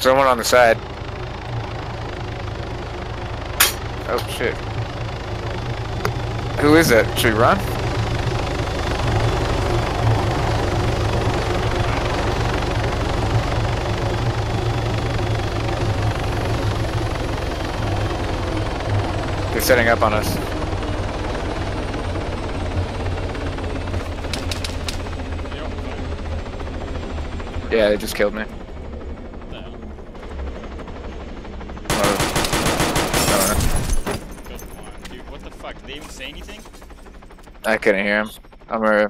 Someone on the side. Oh shit. Who is that? Should we run? They're setting up on us. Yeah, they just killed me. Fuck? Did they even say anything? I couldn't hear him. I'm gonna